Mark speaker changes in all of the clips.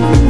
Speaker 1: you.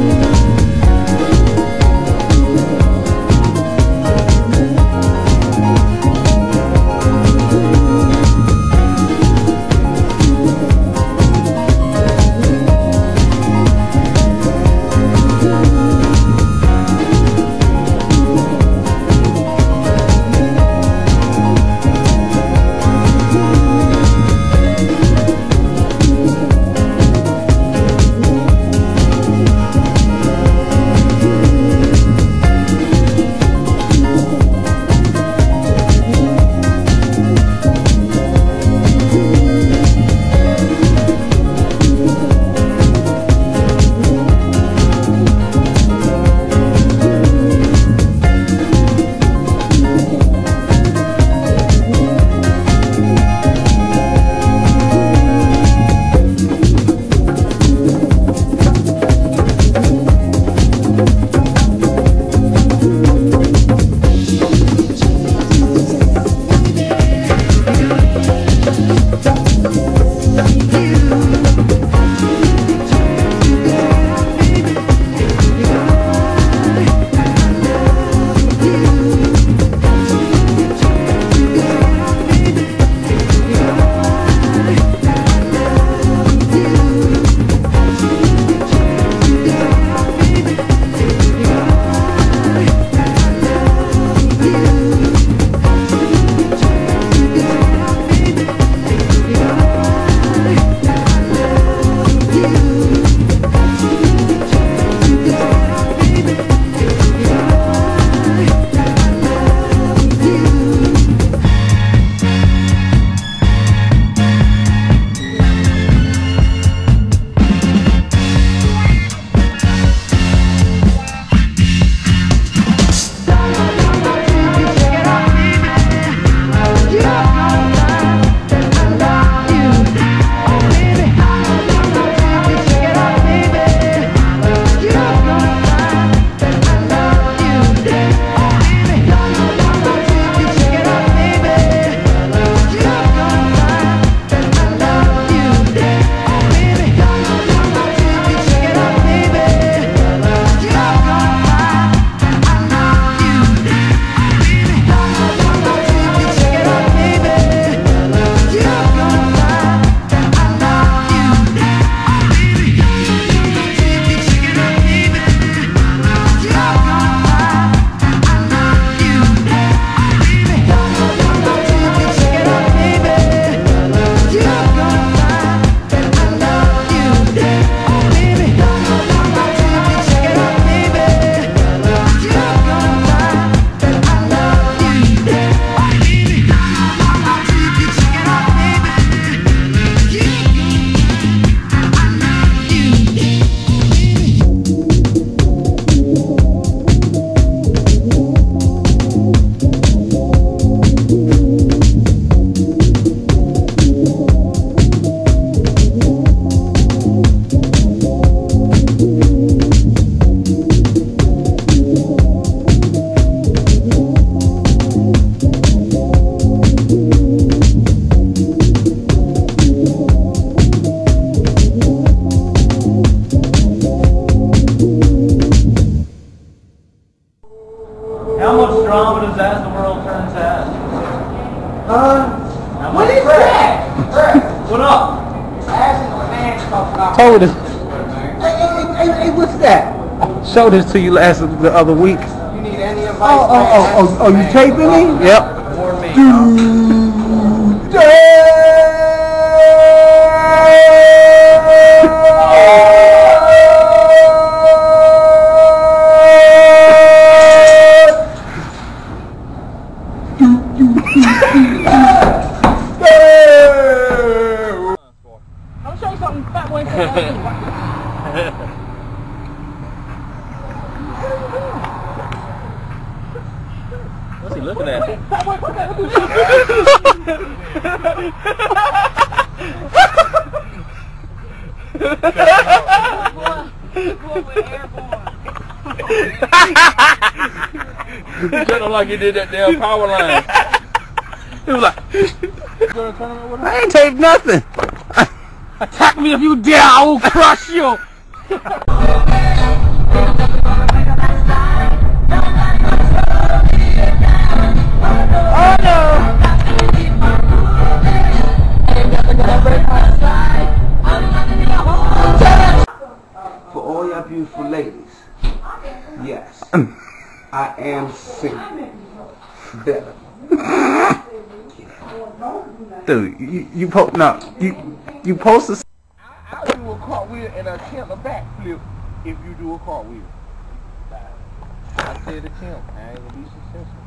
Speaker 1: Hey, hey, hey, hey, what's that? Showed this to you last the other week.
Speaker 2: You need any advice?
Speaker 1: Oh, oh, oh, oh, oh, you taping me? Yep.
Speaker 3: More me.
Speaker 2: I'm
Speaker 3: What's he looking at?
Speaker 2: Fat boy, what you
Speaker 3: like he did that damn power line. He was like, gonna tournament with him?
Speaker 1: I ain't taped nothing.
Speaker 3: Attack me if you dare, I will crush you.
Speaker 1: Am single. Better. Dude, you, you post no, you you post a
Speaker 2: I'll do a cartwheel and a attempt a backflip if you do a cartwheel. I said attempt. I ain't gonna be successful.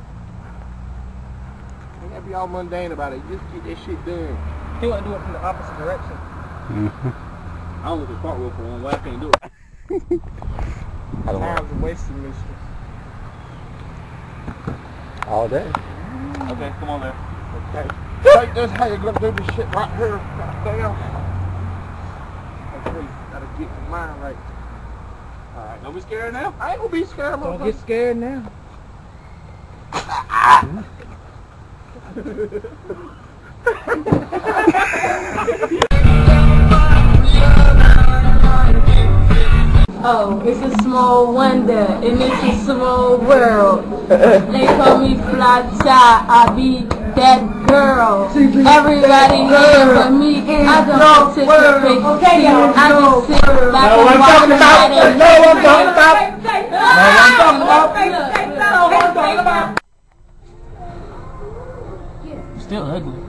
Speaker 2: Ain't gotta be all mundane about it. Just get that shit done.
Speaker 3: He want to do it from the opposite direction. Mm-hmm. I don't look at cartwheel for one. Why I can't do it?
Speaker 1: I don't know.
Speaker 2: Time's a wasted mission.
Speaker 1: All day.
Speaker 3: Okay, come on there.
Speaker 2: Okay. Like that's how you gonna do this shit right here. Goddamn. Okay, gotta get your mind right.
Speaker 3: Alright, don't be scared now.
Speaker 2: I ain't gonna be scared,
Speaker 3: Don't get scared now.
Speaker 4: Oh, it's a small wonder, and it's a small world. they call me Flacha, I be that girl. Everybody here for me, I don't participate. Okay, I just sit back no, and watch nobody. Talking about. No, I'm talking about. No, I'm talking about. Still ugly.